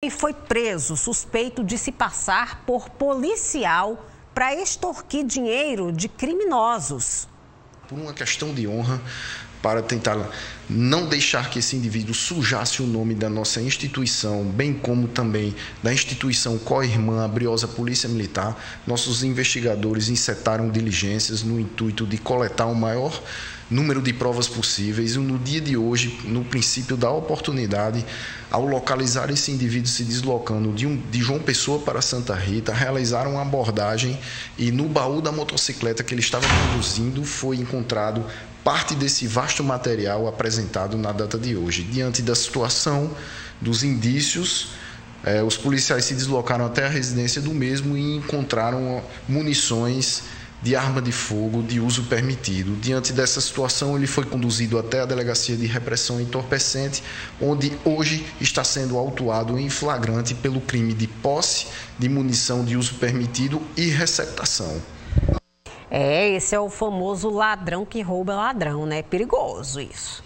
E foi preso suspeito de se passar por policial para extorquir dinheiro de criminosos. Por uma questão de honra, para tentar não deixar que esse indivíduo sujasse o nome da nossa instituição, bem como também da instituição co-irmã a Briosa Polícia Militar, nossos investigadores insetaram diligências no intuito de coletar o maior número de provas possíveis. E no dia de hoje, no princípio da oportunidade, ao localizar esse indivíduo se deslocando de, um, de João Pessoa para Santa Rita, realizaram uma abordagem e no baú da motocicleta que ele estava conduzindo foi encontrado parte desse vasto material apresentado na data de hoje. Diante da situação, dos indícios, eh, os policiais se deslocaram até a residência do mesmo e encontraram munições de arma de fogo de uso permitido. Diante dessa situação, ele foi conduzido até a Delegacia de Repressão Entorpecente, onde hoje está sendo autuado em flagrante pelo crime de posse de munição de uso permitido e receptação. É, esse é o famoso ladrão que rouba ladrão, né? Perigoso isso.